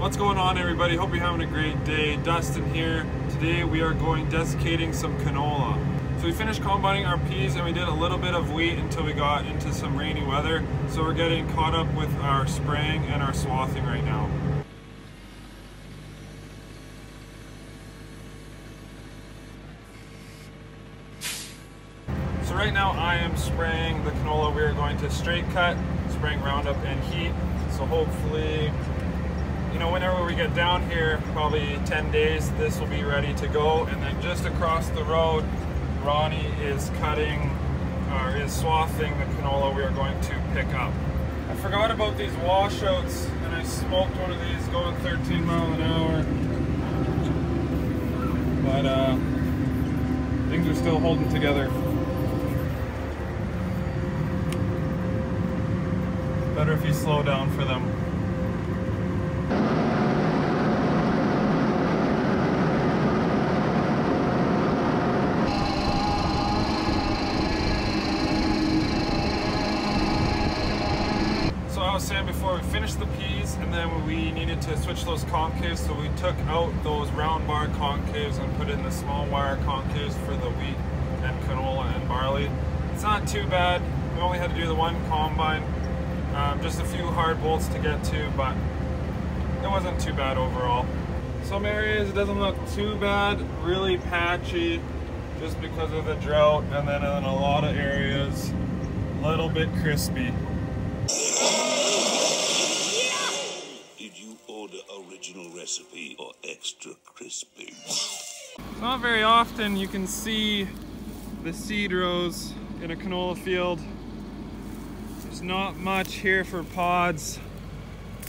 What's going on everybody? Hope you're having a great day. Dustin here. Today we are going desiccating some canola. So we finished combining our peas and we did a little bit of wheat until we got into some rainy weather. So we're getting caught up with our spraying and our swathing right now. So right now I am spraying the canola. We are going to straight cut, spraying Roundup and heat. So hopefully, know, whenever we get down here, probably 10 days, this will be ready to go. And then just across the road, Ronnie is cutting, or is swathing the canola we are going to pick up. I forgot about these washouts and I smoked one of these going 13 mile an hour. But uh, things are still holding together. Better if you slow down for them. So I was saying before, we finished the peas and then we needed to switch those concaves. So we took out those round bar concaves and put in the small wire concaves for the wheat and canola and barley. It's not too bad. We only had to do the one combine. Um, just a few hard bolts to get to, but it wasn't too bad overall. Some areas it doesn't look too bad, really patchy just because of the drought, and then in a lot of areas, a little bit crispy. Did you order original recipe or extra crispy? Not very often you can see the seed rows in a canola field. There's not much here for pods.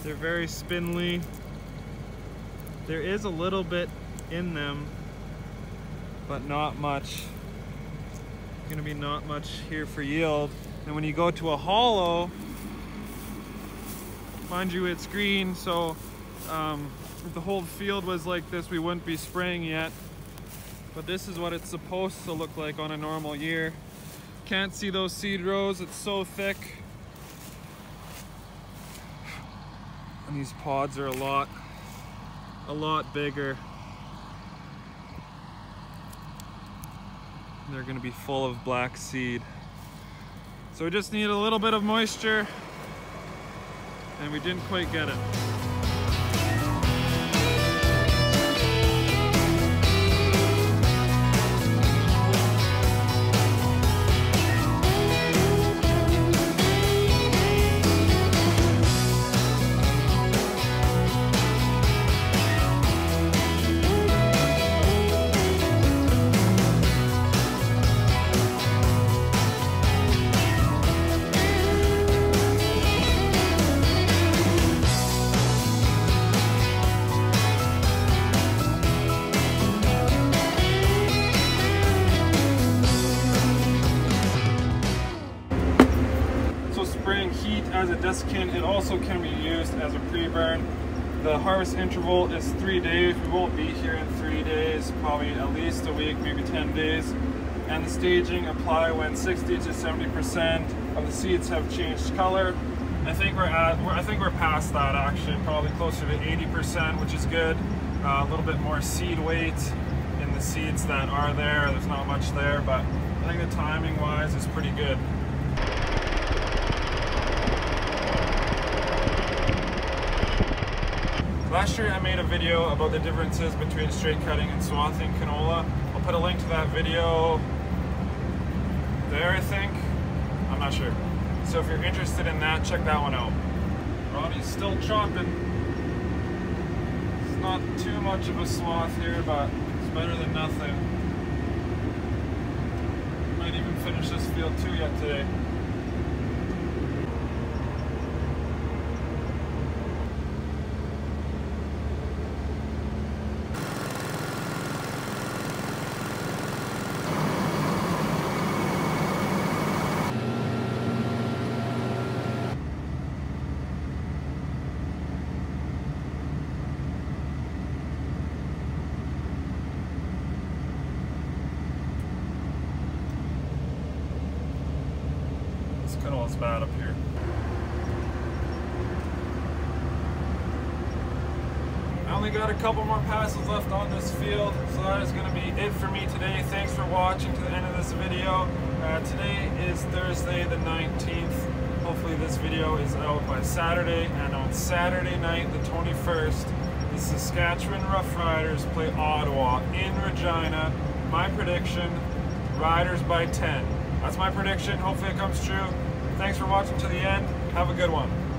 They're very spindly. There is a little bit in them, but not much. Gonna be not much here for yield. And when you go to a hollow, mind you it's green, so um, if the whole field was like this, we wouldn't be spraying yet. But this is what it's supposed to look like on a normal year. Can't see those seed rows, it's so thick. And these pods are a lot, a lot bigger. They're gonna be full of black seed. So we just need a little bit of moisture and we didn't quite get it. A it also can be used as a pre-burn. The harvest interval is three days. We won't be here in three days, probably at least a week, maybe 10 days. And the staging apply when 60 to 70% of the seeds have changed color. I think we're at, I think we're past that actually, probably closer to 80%, which is good. Uh, a little bit more seed weight in the seeds that are there. There's not much there, but I think the timing wise is pretty good. Last year I made a video about the differences between straight cutting and swathing canola. I'll put a link to that video there, I think. I'm not sure. So if you're interested in that, check that one out. Ronnie's still chopping. It's not too much of a swath here, but it's better than nothing. Might even finish this field too yet today. Canal's bad up here. I only got a couple more passes left on this field, so that is going to be it for me today. Thanks for watching to the end of this video. Uh, today is Thursday the 19th. Hopefully this video is out by Saturday, and on Saturday night, the 21st, the Saskatchewan Roughriders play Ottawa in Regina. My prediction, Riders by 10. That's my prediction. Hopefully it comes true. Thanks for watching to the end. Have a good one.